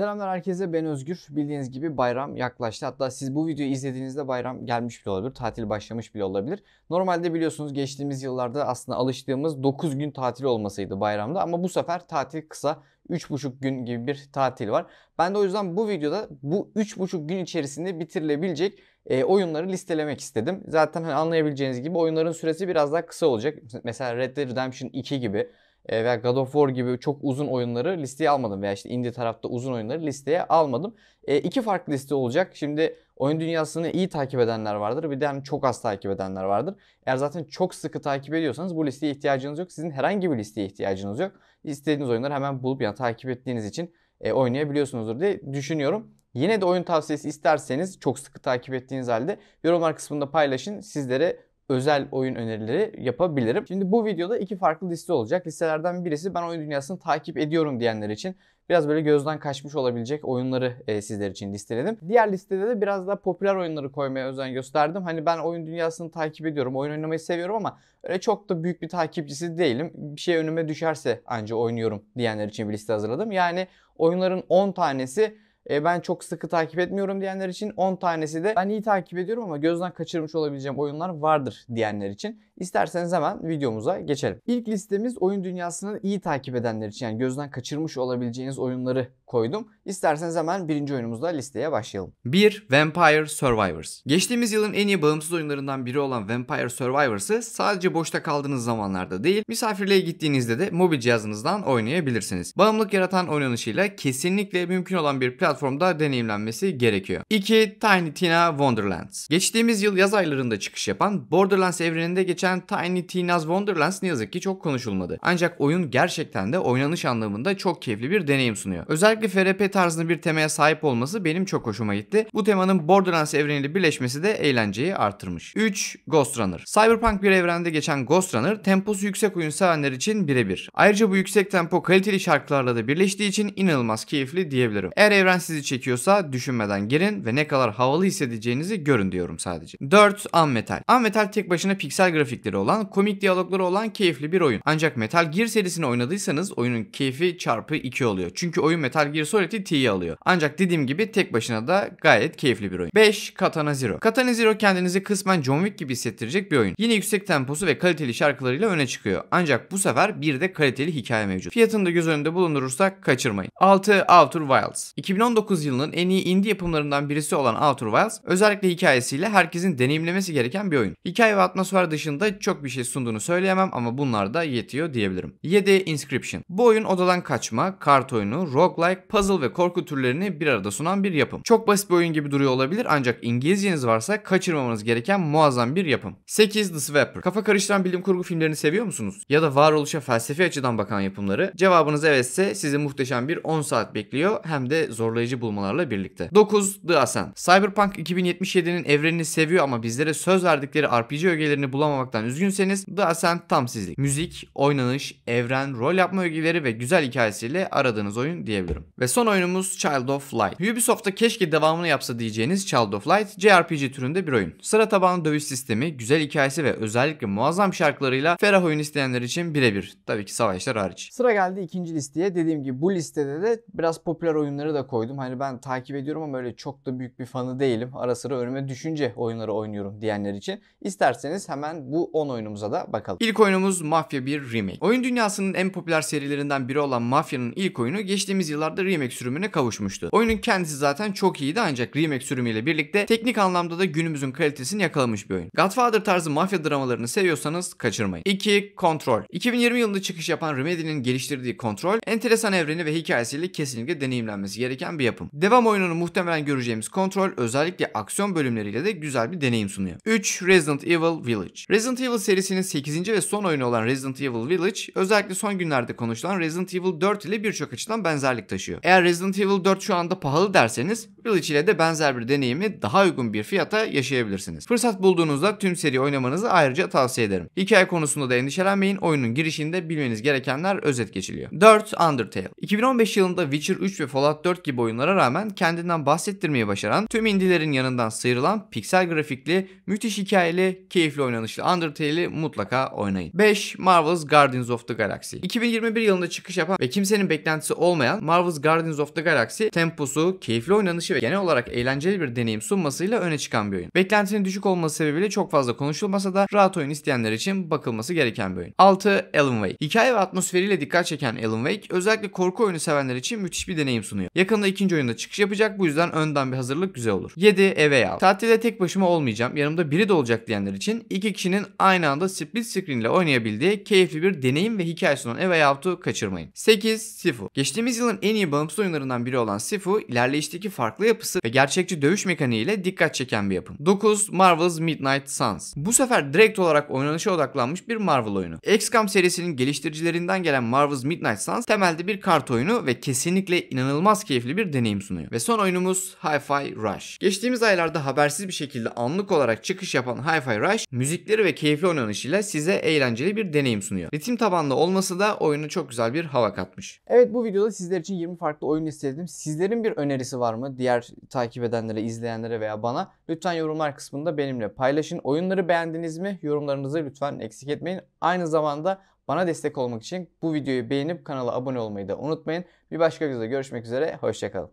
Selamlar herkese ben Özgür. Bildiğiniz gibi bayram yaklaştı. Hatta siz bu videoyu izlediğinizde bayram gelmiş bile olabilir. Tatil başlamış bile olabilir. Normalde biliyorsunuz geçtiğimiz yıllarda aslında alıştığımız 9 gün tatil olmasıydı bayramda. Ama bu sefer tatil kısa. 3,5 gün gibi bir tatil var. Ben de o yüzden bu videoda bu 3,5 gün içerisinde bitirilebilecek e, oyunları listelemek istedim. Zaten hani anlayabileceğiniz gibi oyunların süresi biraz daha kısa olacak. Mesela Red Dead Redemption 2 gibi veya God of War gibi çok uzun oyunları listeye almadım veya işte indie tarafta uzun oyunları listeye almadım. E, iki farklı liste olacak. Şimdi oyun dünyasını iyi takip edenler vardır. Bir de yani çok az takip edenler vardır. Eğer zaten çok sıkı takip ediyorsanız bu listeye ihtiyacınız yok. Sizin herhangi bir listeye ihtiyacınız yok. İstediğiniz oyunları hemen bulup yani takip ettiğiniz için e, oynayabiliyorsunuzdur diye düşünüyorum. Yine de oyun tavsiyesi isterseniz çok sıkı takip ettiğiniz halde yorumlar kısmında paylaşın. Sizlere özel oyun önerileri yapabilirim. Şimdi bu videoda iki farklı liste olacak. Listelerden birisi ben oyun dünyasını takip ediyorum diyenler için biraz böyle gözden kaçmış olabilecek oyunları e, sizler için listeledim. Diğer listede de biraz daha popüler oyunları koymaya özen gösterdim. Hani ben oyun dünyasını takip ediyorum, oyun oynamayı seviyorum ama öyle çok da büyük bir takipçisi değilim. Bir şey önüme düşerse anca oynuyorum diyenler için bir liste hazırladım. Yani oyunların 10 tanesi e, ben çok sıkı takip etmiyorum diyenler için 10 tanesi de ben iyi takip ediyorum ama gözden kaçırmış olabileceğim oyunlar vardır diyenler için. İsterseniz hemen videomuza geçelim. İlk listemiz oyun dünyasını iyi takip edenler için yani gözden kaçırmış olabileceğiniz oyunları koydum. İsterseniz hemen birinci oyunumuzla listeye başlayalım. 1. Vampire Survivors. Geçtiğimiz yılın en iyi bağımsız oyunlarından biri olan Vampire Survivors'ı sadece boşta kaldığınız zamanlarda değil, misafirliğe gittiğinizde de mobil cihazınızdan oynayabilirsiniz. Bağımlılık yaratan oynanışıyla kesinlikle mümkün olan bir platformda deneyimlenmesi gerekiyor. 2. Tiny Tina Wonderlands. Geçtiğimiz yıl yaz aylarında çıkış yapan Borderlands evreninde geçen Tiny Tina's Wonderlands ne yazık ki çok konuşulmadı. Ancak oyun gerçekten de oynanış anlamında çok keyifli bir deneyim sunuyor. Özellikle FRP tarzında bir temaya sahip olması benim çok hoşuma gitti. Bu temanın Borderlands evreniyle birleşmesi de eğlenceyi artırmış. 3. Ghost Runner. Cyberpunk bir evrende geçen Ghost Runner temposu yüksek oyun sevenler için birebir. Ayrıca bu yüksek tempo kaliteli şarkılarla da birleştiği için inanılmaz keyifli diyebilirim. Eğer evren sizi çekiyorsa düşünmeden girin ve ne kadar havalı hissedeceğinizi görün diyorum sadece. 4. Unmetal. Unmetal tek başına piksel grafikleri olan, komik diyalogları olan keyifli bir oyun. Ancak Metal Gear serisini oynadıysanız oyunun keyfi çarpı 2 oluyor. Çünkü oyun Metal Gear Solid'i T'yi alıyor. Ancak dediğim gibi tek başına da gayet keyifli bir oyun. 5. Katana Zero. Katana Zero kendinizi kısmen John Wick gibi hissettirecek bir oyun. Yine yüksek temposu ve kaliteli şarkılarıyla öne çıkıyor. Ancak bu sefer bir de kaliteli hikaye mevcut. Fiyatını da göz önünde bulundurursak kaçırmayın. 6. Outer Wilds. 2019 yılının en iyi indie yapımlarından birisi olan Outer Wilds özellikle hikayesiyle herkesin deneyimlemesi gereken bir oyun. Hikaye ve atmosfer dışında çok bir şey sunduğunu söyleyemem ama bunlar da yetiyor diyebilirim. 7. Inscription. Bu oyun odadan kaçma, kart oyunu, roguelike, puzzle ve korku türlerini bir arada sunan bir yapım. Çok basit bir oyun gibi duruyor olabilir ancak İngilizceniz varsa kaçırmamanız gereken muazzam bir yapım. 8. The Swapper. Kafa karıştıran bilim kurgu filmlerini seviyor musunuz? Ya da varoluşa felsefi açıdan bakan yapımları? Cevabınız evetse sizi muhteşem bir 10 saat bekliyor hem de zorlayıcı bulmalarla birlikte. 9. The Ascent. Cyberpunk 2077'nin evrenini seviyor ama bizlere söz verdikleri RPG ögelerini bulamamaktan üzgünseniz The Ascent tam sizlik. Müzik, oynanış, evren, rol yapma ögeleri ve güzel hikayesiyle aradığınız oyun diyebilirim. Ve son oyunumuz Child of Light. Ubisoft'ta keşke devamını yapsa diyeceğiniz Child of Light, JRPG türünde bir oyun. Sıra tabanlı dövüş sistemi, güzel hikayesi ve özellikle muazzam şarkılarıyla ferah oyun isteyenler için birebir. Tabii ki savaşlar hariç. Sıra geldi ikinci listeye. Dediğim gibi bu listede de biraz popüler oyunları da koydum. Hani ben takip ediyorum ama öyle çok da büyük bir fanı değilim. Ara sıra önüme düşünce oyunları oynuyorum diyenler için. İsterseniz hemen bu 10 oyunumuza da bakalım. İlk oyunumuz Mafia 1 Remake. Oyun dünyasının en popüler serilerinden biri olan Mafia'nın ilk oyunu geçtiğimiz yıllarda remake sürümüne kavuşmuştu. Oyunun kendisi zaten çok iyiydi ancak remake sürümüyle birlikte teknik anlamda da günümüzün kalitesini yakalamış bir oyun. Godfather tarzı mafya dramalarını seviyorsanız kaçırmayın. 2. Control. 2020 yılında çıkış yapan Remedy'nin geliştirdiği Control, enteresan evreni ve hikayesiyle kesinlikle deneyimlenmesi gereken bir yapım. Devam oyununu muhtemelen göreceğimiz Control özellikle aksiyon bölümleriyle de güzel bir deneyim sunuyor. 3. Resident Evil Village. Resident Evil serisinin 8. ve son oyunu olan Resident Evil Village özellikle son günlerde konuşulan Resident Evil 4 ile birçok açıdan benzerlik taşıyor. Eğer Resident Evil 4 şu anda pahalı derseniz Village ile de benzer bir deneyimi daha uygun bir fiyata yaşayabilirsiniz. Fırsat bulduğunuzda tüm seri oynamanızı ayrıca tavsiye ederim. Hikaye konusunda da endişelenmeyin. Oyunun girişinde bilmeniz gerekenler özet geçiliyor. 4. Undertale. 2015 yılında Witcher 3 ve Fallout 4 gibi oyunlara rağmen kendinden bahsettirmeyi başaran, tüm indilerin yanından sıyrılan, piksel grafikli, müthiş hikayeli, keyifli oynanışlı Undertale'i mutlaka oynayın. 5. Marvel's Guardians of the Galaxy. 2021 yılında çıkış yapan ve kimsenin beklentisi olmayan Marvel's Guardians of the Galaxy temposu, keyifli oynanışı ve genel olarak eğlenceli bir deneyim sunmasıyla öne çıkan bir oyun. Beklentinin düşük olması sebebiyle çok fazla konuşulmasa da rahat oyun isteyenler için bakılması gereken bir oyun. 6. Alan Wake. Hikaye ve atmosferiyle dikkat çeken Alan Wake özellikle korku oyunu sevenler için müthiş bir deneyim sunuyor. Yakında ikinci oyunda çıkış yapacak bu yüzden önden bir hazırlık güzel olur. 7. A Way Out. Tatilde tek başıma olmayacağım yanımda biri de olacak diyenler için iki kişinin aynı anda split screen ile oynayabildiği keyifli bir deneyim ve hikaye sunan A Way Out'u kaçırmayın. 8. Sifu. Geçtiğimiz yılın en iyi bağımsız oyunlarından biri olan Sifu ilerleyişteki farklı yapısı ve gerçekçi dövüş mekaniği ile dikkat çeken bir yapım. 9. Marvel's Midnight Suns. Bu sefer direkt olarak oynanışa odaklanmış bir Marvel oyunu. XCOM serisinin geliştiricilerinden gelen Marvel's Midnight Suns temelde bir kart oyunu ve kesinlikle inanılmaz keyifli bir deneyim sunuyor. Ve son oyunumuz Hi-Fi Rush. Geçtiğimiz aylarda habersiz bir şekilde anlık olarak çıkış yapan Hi-Fi Rush müzikleri ve keyifli oynanışıyla size eğlenceli bir deneyim sunuyor. Ritim tabanlı olması da oyunu çok güzel bir hava katmış. Evet bu videoda sizler için 20 farklı oyun istedim. Sizlerin bir önerisi var mı? Diğer takip edenlere, izleyenlere veya bana lütfen yorumlar kısmında benimle paylaşın. Oyunları beğendiniz mi? Yorumlarınızı lütfen eksik etmeyin. Aynı zamanda bana destek olmak için bu videoyu beğenip kanala abone olmayı da unutmayın. Bir başka videoda görüşmek üzere. Hoşçakalın.